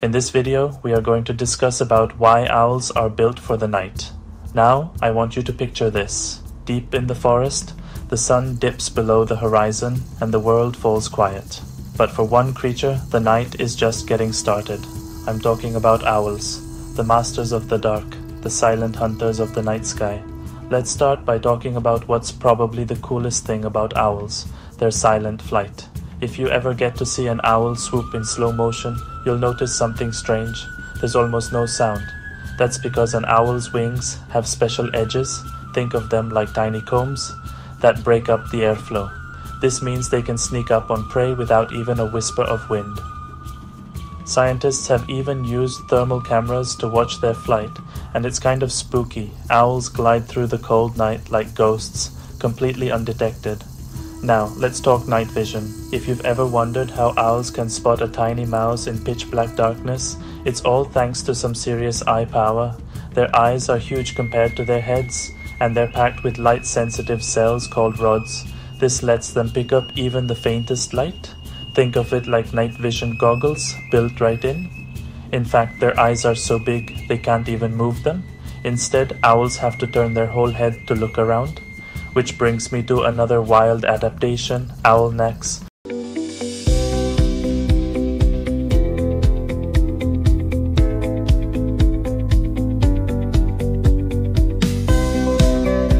In this video, we are going to discuss about why owls are built for the night. Now, I want you to picture this. Deep in the forest, the sun dips below the horizon and the world falls quiet. But for one creature, the night is just getting started. I'm talking about owls, the masters of the dark, the silent hunters of the night sky. Let's start by talking about what's probably the coolest thing about owls, their silent flight. If you ever get to see an owl swoop in slow motion, you'll notice something strange. There's almost no sound. That's because an owl's wings have special edges, think of them like tiny combs, that break up the airflow. This means they can sneak up on prey without even a whisper of wind. Scientists have even used thermal cameras to watch their flight, and it's kind of spooky. Owls glide through the cold night like ghosts, completely undetected. Now, let's talk night vision. If you've ever wondered how owls can spot a tiny mouse in pitch black darkness, it's all thanks to some serious eye power. Their eyes are huge compared to their heads, and they're packed with light sensitive cells called rods. This lets them pick up even the faintest light. Think of it like night vision goggles built right in. In fact, their eyes are so big they can't even move them. Instead, owls have to turn their whole head to look around. Which brings me to another wild adaptation, owl necks.